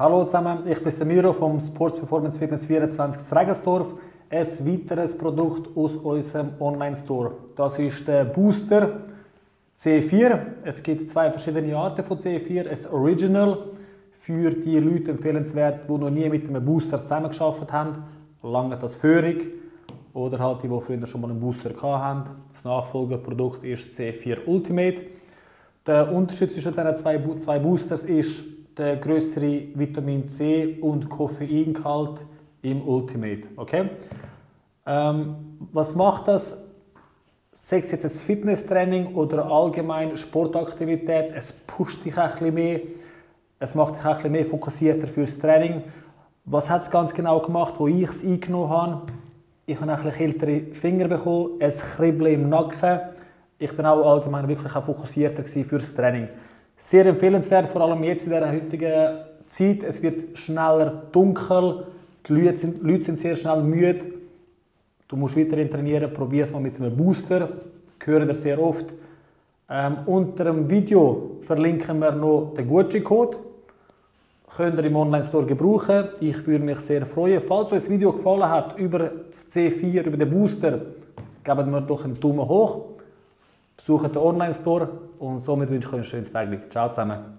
Hallo zusammen, ich bin Miro vom Sports Performance Fitness 24 zu Regensdorf. Ein weiteres Produkt aus unserem Online-Store. Das ist der Booster C4. Es gibt zwei verschiedene Arten von C4. Ein Original für die Leute empfehlenswert, die noch nie mit einem Booster zusammengearbeitet haben. Lange das Führung. Oder halt die, die früher schon mal einen Booster hatten. Das Nachfolgeprodukt ist C4 Ultimate. Der Unterschied zwischen diesen zwei, zwei Boosters ist, der größere Vitamin C und Koffeingehalt im Ultimate. Okay? Ähm, was macht das? Sei es jetzt ein Fitnesstraining oder allgemein Sportaktivität, es pusht dich ein bisschen mehr, es macht dich ein bisschen mehr fokussierter fürs Training. Was hat es ganz genau gemacht, wo ich es eingenommen habe? Ich habe ein bisschen ältere Finger bekommen, ein Kribbeln im Nacken. Ich bin auch allgemein wirklich auch fokussierter fürs Training. Sehr empfehlenswert, vor allem jetzt in dieser heutigen Zeit. Es wird schneller dunkel, die Leute sind, Leute sind sehr schnell müde. Du musst weiterhin trainieren, probier es mal mit einem Booster. Hören wir sehr oft. Ähm, unter dem Video verlinken wir noch den Gutschein-Code. Könnt ihr im Online-Store gebrauchen. Ich würde mich sehr freuen. Falls euch das Video gefallen hat über das C4, über den Booster, gebt mir doch einen Daumen hoch. Besucht den Online-Store und somit wünsche ich euch ein schönes Tag. Ciao zusammen.